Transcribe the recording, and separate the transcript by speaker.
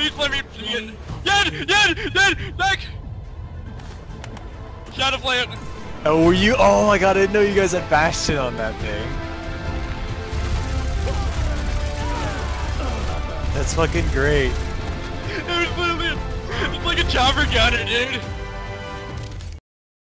Speaker 1: Please let me see it. Dead! Dead! Dead! Back! Shadow plant!
Speaker 2: Oh, were you? Oh my god, I didn't know you guys had Bastion on that thing. That's fucking great.
Speaker 1: It was literally, it's like a chopper gunner, dude.